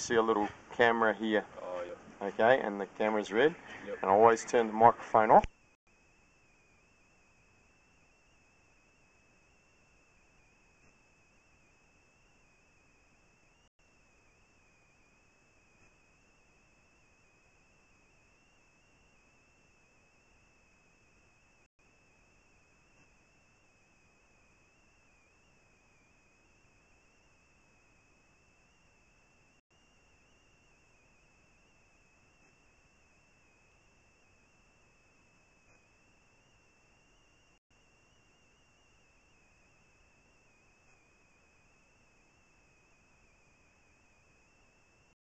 see a little camera here, Oh, yeah. okay, and the camera's red. Yep. And I always turn the microphone off.